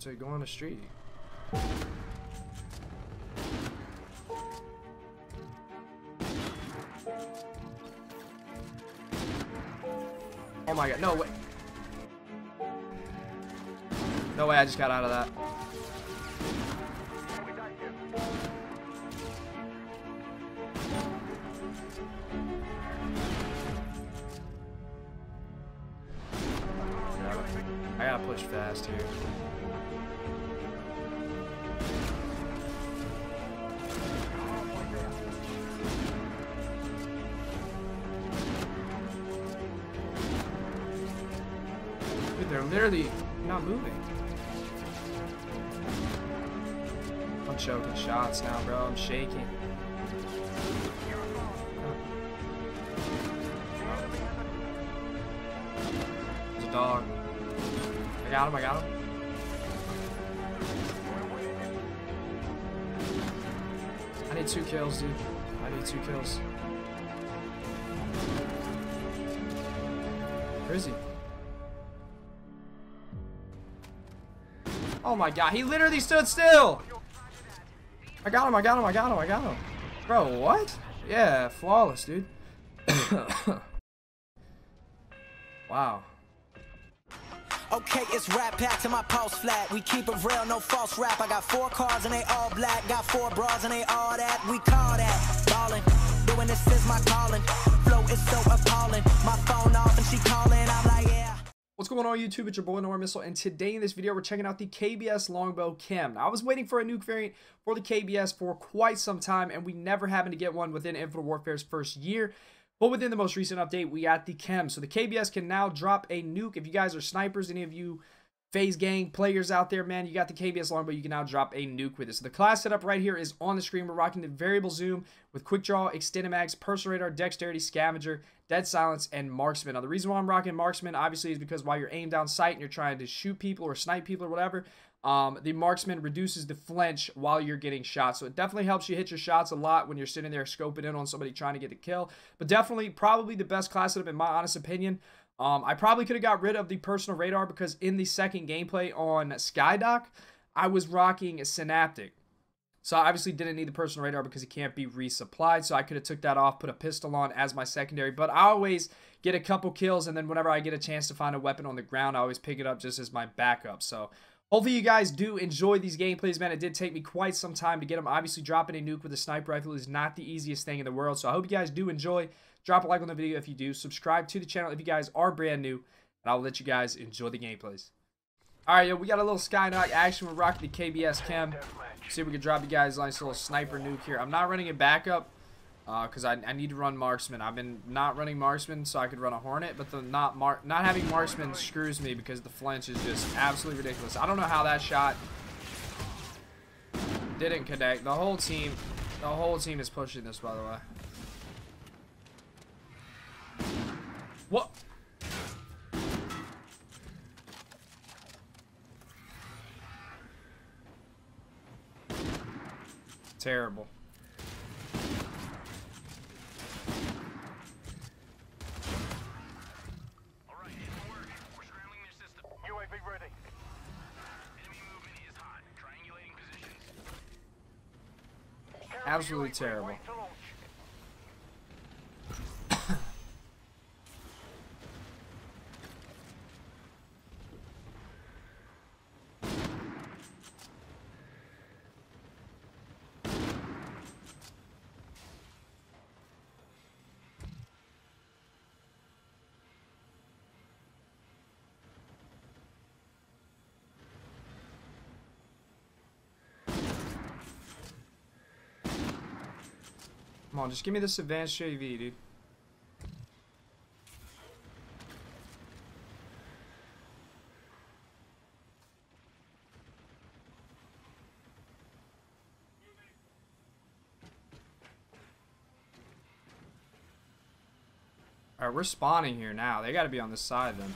to, to go on the street. Oh my god, no way. No way, I just got out of that. I gotta push fast here. They're literally not moving. I'm choking shots now, bro. I'm shaking. There's a dog. I got him, I got him. I need two kills, dude. I need two kills. Where is he? Oh my god, he literally stood still! I got him, I got him, I got him, I got him. Bro, what? Yeah, flawless, dude. wow. Okay, it's rap pack to my pulse flat. We keep it real, no false rap. I got four cars and they all black. Got four bras and they all that. We call that ballin'. Doing this is my calling. Flow is so appalling. My phone off and she. What's going on YouTube? It's your boy NoArmMissile, and today in this video we're checking out the KBS Longbow KEM. Now, I was waiting for a nuke variant for the KBS for quite some time, and we never happened to get one within Infinite Warfare's first year. But within the most recent update, we got the KEM. So the KBS can now drop a nuke. If you guys are snipers, any of you phase gang players out there, man, you got the KBS Longbow, you can now drop a nuke with it. So the class setup right here is on the screen. We're rocking the variable zoom with quick draw, extended mags, personal radar, dexterity, scavenger, dead silence, and marksman. Now the reason why I'm rocking marksman obviously is because while you're aimed down sight and you're trying to shoot people or snipe people or whatever, um, the marksman reduces the flinch while you're getting shot. So it definitely helps you hit your shots a lot when you're sitting there scoping in on somebody trying to get a kill. But definitely, probably the best class setup in my honest opinion. Um, I probably could have got rid of the personal radar because in the second gameplay on Skydock, I was rocking Synaptic. So I obviously didn't need the personal radar because it can't be resupplied. So I could have took that off, put a pistol on as my secondary. But I always get a couple kills, and then whenever I get a chance to find a weapon on the ground, I always pick it up just as my backup. So hopefully you guys do enjoy these gameplays, man. It did take me quite some time to get them. Obviously, dropping a nuke with a sniper rifle is not the easiest thing in the world. So I hope you guys do enjoy. Drop a like on the video if you do. Subscribe to the channel if you guys are brand new. And I'll let you guys enjoy the gameplays. Alright, yo, we got a little Skydock action. We're rocking the KBS KEM. See if we can drop you guys a nice little sniper nuke here. I'm not running it backup Uh, because uh, I, I need to run marksman. I've been not running marksman so I could run a hornet, but the not mar not having marksman screws me because the flinch is just absolutely ridiculous. I don't know how that shot didn't connect. The whole team, the whole team is pushing this, by the way. What? Terrible. All right, it will work. We're scrambling their system. UAV ready. Enemy movement is hot. Triangulating positions. Absolutely terrible. Come on, just give me this advanced JV, dude. Alright, we're spawning here now. They gotta be on this side then.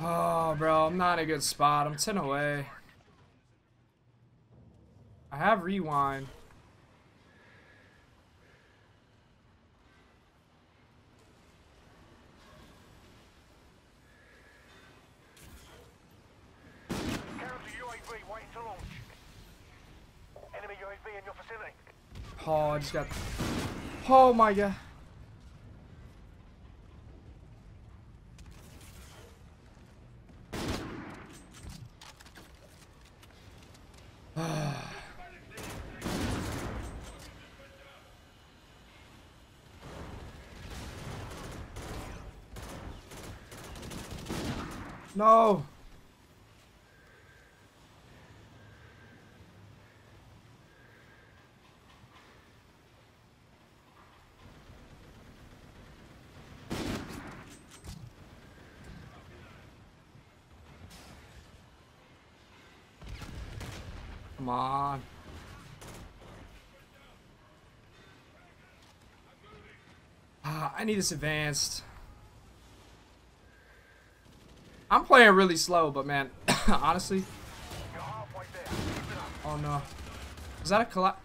Oh, bro, I'm not in a good spot. I'm 10 away. I have rewind. Counter UAV waiting for launch. Enemy UAV in your facility. Oh, I just got... Oh my god. No. Come on. Ah, I need this advanced. I'm playing really slow, but man, honestly. Oh no. Is that a collapse?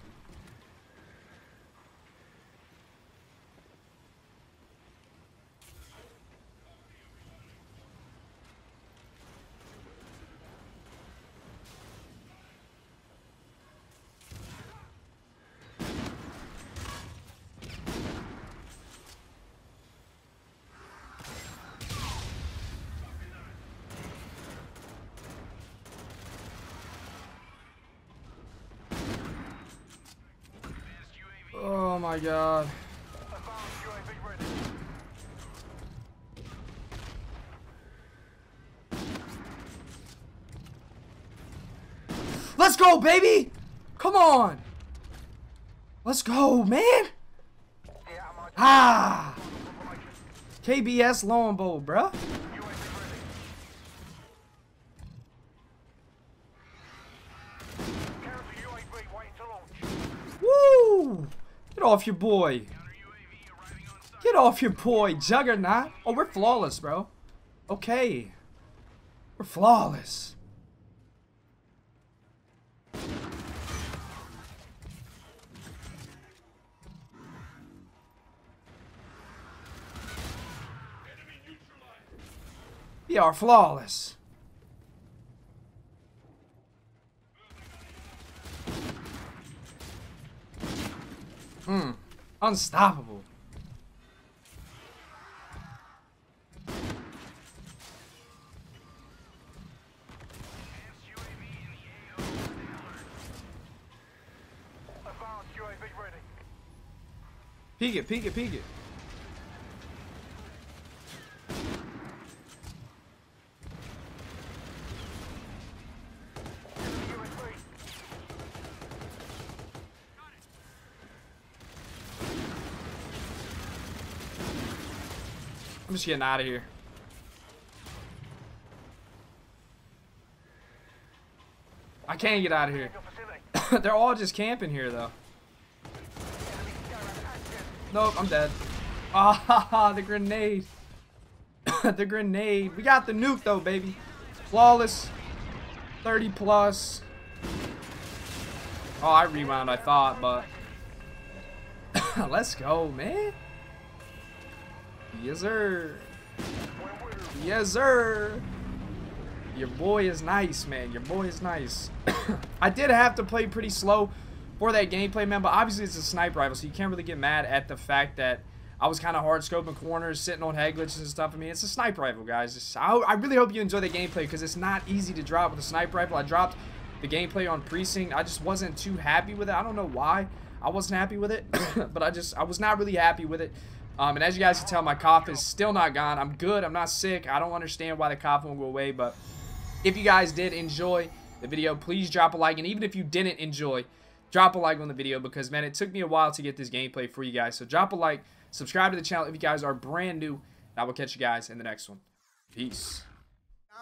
Oh my god. Let's go, baby! Come on! Let's go, man! Ah! KBS Longbow, bruh. Get off your boy. Get off your boy, Juggernaut. Oh, we're flawless, bro. Okay. We're flawless. We are flawless. Hmm. Unstoppable. Peek it, peek it, peek it. I'm just getting out of here. I can't get out of here. They're all just camping here, though. Nope, I'm dead. Ah, the grenade. the grenade. We got the nuke, though, baby. Flawless. 30 plus. Oh, I rewound, I thought, but... Let's go, man. Yes, sir. Yes, sir. Your boy is nice, man. Your boy is nice. I did have to play pretty slow for that gameplay, man, but obviously it's a sniper rifle, so you can't really get mad at the fact that I was kind of hard scoping corners, sitting on head glitches and stuff. I mean, it's a sniper rifle, guys. I, I really hope you enjoy the gameplay because it's not easy to drop with a sniper rifle. I dropped the gameplay on Precinct. I just wasn't too happy with it. I don't know why I wasn't happy with it, but I just, I was not really happy with it. Um, and as you guys can tell, my cough is still not gone. I'm good. I'm not sick. I don't understand why the cough won't go away. But if you guys did enjoy the video, please drop a like. And even if you didn't enjoy, drop a like on the video because, man, it took me a while to get this gameplay for you guys. So drop a like. Subscribe to the channel if you guys are brand new. And I will catch you guys in the next one. Peace.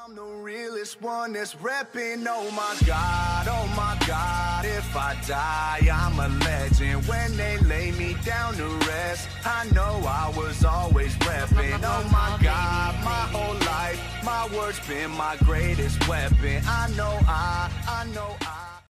I'm the realest one that's repping. Oh my god, oh my god. If I die, I'm a legend. When they lay me down to rest. I know I was always repping. Oh my God, my whole life, my words been my greatest weapon. I know I, I know I.